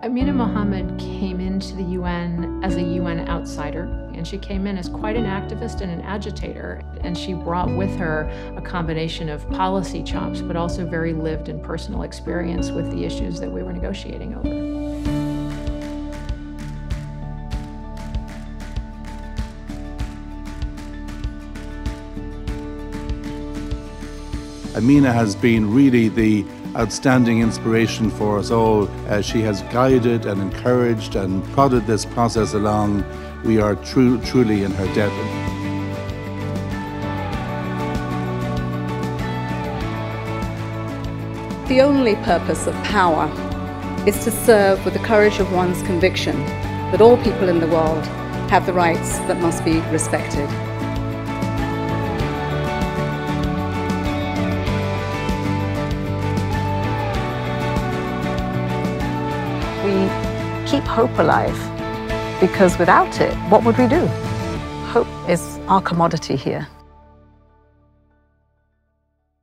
Amina Mohammed came into the UN as a UN outsider, and she came in as quite an activist and an agitator. And she brought with her a combination of policy chops, but also very lived and personal experience with the issues that we were negotiating over. Amina has been really the outstanding inspiration for us all. Uh, she has guided and encouraged and prodded this process along. We are true, truly in her debt. The only purpose of power is to serve with the courage of one's conviction that all people in the world have the rights that must be respected. We keep hope alive because without it, what would we do? Hope is our commodity here.